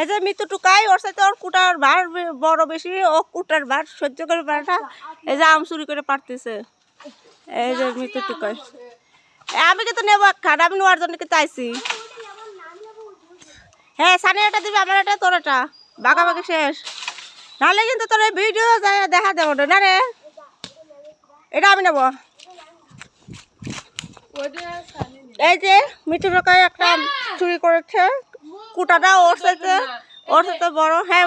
এই যে মৃত্যু টুকাই ওর সাথে ওর কুটার ভার বড় বেশি ও কুটার ভার সহ্য করে পারে না। এই যে আম চুরি করে পারতেছে। এই যে মৃত্যু টুকাই। আমি কিন্তু নেব খাট আমি নেওয়ার জন্য কিন্তু আইছি। হ্যাঁ সানি এটা দিবি আমার এটা তোর এটা। বাঁকাবাকি শেষ। নাহলে কিন্তু তোর ভিডিও যায় দেখা দেবো না রে? এটা আমি নেব। এই যে মিঠু রকায় একটা চুরি করেছে। কুটাটা ওর সাথে ওর সাথে বড় হ্যাঁ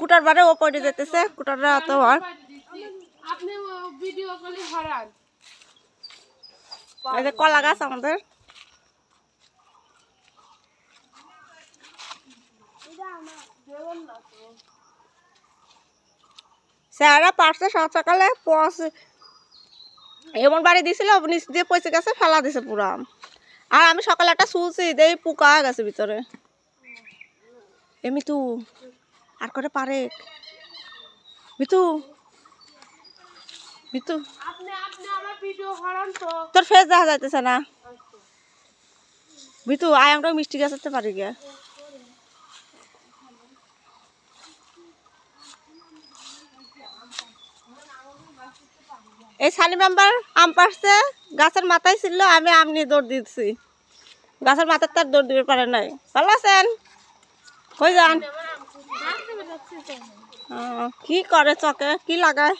কুটার বারে ও পড়ে যেতেছে কুটারটা অত আপনি ভিডিও কলে হারান। এই যে কলা গাছ আমাদের। স্যারা পারছে সকালে পৌঁছে এমন বাড়ি দিছিল নিচ দিয়ে পয়সা গেছে ফেলা দিছে পুরা। আর আমি সকালে একটা শুলছি দেই পোকা গেছে ভিতরে। এ মিতু আর করে পারে? মিতু মিতু। আপনি আপনি আমার ভিডিও হারান তো। তোর ফেস দেখা যাইতেছে না। মিতু আয় আমরা মিষ্টি গাছ হতে পারি গে। এই সানি মেম্বার আম পারছে গাছের মাথায় ছিল, আমি আম নিয়ে দৌড় দিচ্ছি। গাছের মাথার তার দৌড় দিতে পারে নাই। ভালো আছেন? কই যান? কি করে চকে? কি লাগায়?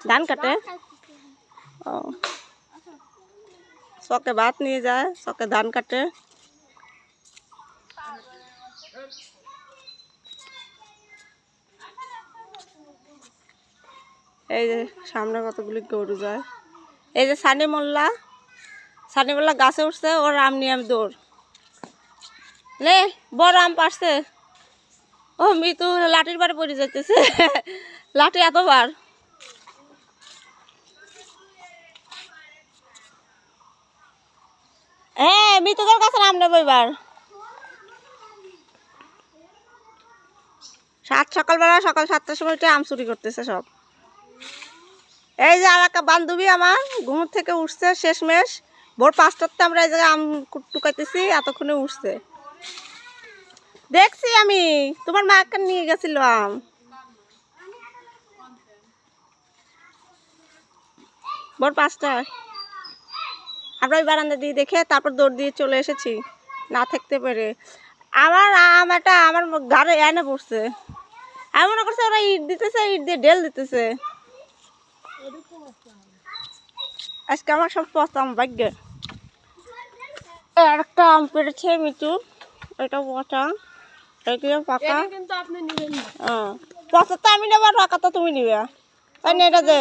ধান কাটে? ও। চকে ভাত নিয়ে যায়, চকে ধান কাটে। এই যে সামনে কতগুলি গরু যায়। এই যে সানি মোল্লা। সানি মোল্লা গাছে উঠছে ওর আম নিয়ে আমি দৌড়। লে, বড় আম পারছে। ও মিতু লাঠির বারে পড়ে যাইতেছে। লাঠি এতবার। হ্যাঁ মৃতদের কাছে নাম নেব এবার। সাত সকালবেলা সকাল সাতটার সময় আম চুরি করতেছে সব। এই যে আর একটা বান্ধবী আমার, ঘুম থেকে উঠছে শেষমেশ। ভোর পাঁচটাতে আমরা এই জায়গায় আম টুকাইতেছি, এতক্ষণে উঠছে। দেখছি আমি, তোমার মা মাকে নিয়ে গেছিল আম। ভোর পাঁচটায়। আমরা ওই বারান্দা দিয়ে দেখে তারপর দৌড় দিয়ে চলে এসেছি, না থাকতে পেরে। আমার আম একটা আমার ঘরে এনে পড়ছে। আমি মনে করছি ওরা ইট দিতেছে, ইট দিয়ে ডেল দিতেছে। আজকে আমার সব পচা আম ভাগ্যে একটা আম পেরেছে মিটু এটা পচা। পাকা। হ্যাঁ। পচা তো আমি নেব আর পাকা তো তুমি নিবে। তাই না এটা যে?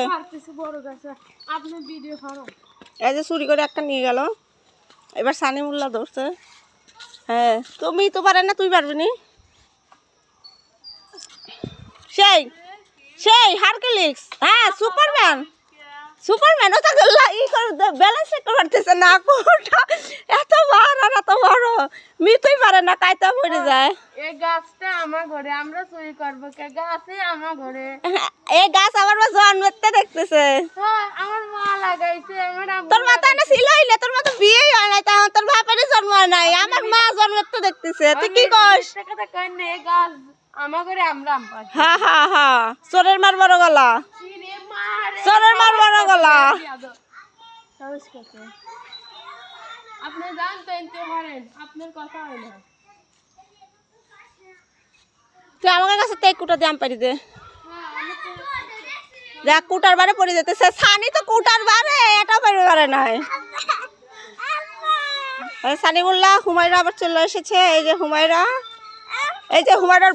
এই যে চুরি করে একটা নিয়ে গেল। এবার সানি মোল্লা ধরছে। হ্যাঁ। তুমি তো পারে না তুই পারবি নি? সেই। সেই হারকিলিক্স। হ্যাঁ সুপারম্যান। সুপারম্যান ওটা লা- ই করে ব্যালেন্স করতে পারতেছে না কোটা এত বড় আর এত বড়? মিতুই পারে না কাইতা পড়ে যায়। এই গাছটা আমার ঘরে আমরা চুরি করব কে? গাছে আমার ঘরে। এই গাছ আমার মা জন্মতে দেখতেছে। হ্যাঁ আমার মা লাগাইছে আমার তোর মাথায় না ছিল হইলে তোর মাথা বিয়েই হয় নাই তখন তোর বাপেরই জন্ম হয় নাই আমার মা জন্মতে দেখতেছে তুই কি কস? কথা কই না এই গাছ আমার ঘরে আমরা আম পাচ্ছি হা হা হা চোরের মার বড় গলা। রে মারে চোরের মার বড় গলা। সাহস কত আপনি জানতেন তো হারেন আপনার কথা হয় না। তুই আমাকে কাছে কুটা দিয়ে আম পারি দে। হ্যাঁ দেখ কুটার বারে পড়ে যেতেছে। সানি তো কুটার বারে এটা পারে পারে নাই। সানিমুল্লাহ হুমায়রা আবার চলে এসেছে। এই যে হুমায়রা এই যে হুমায়রার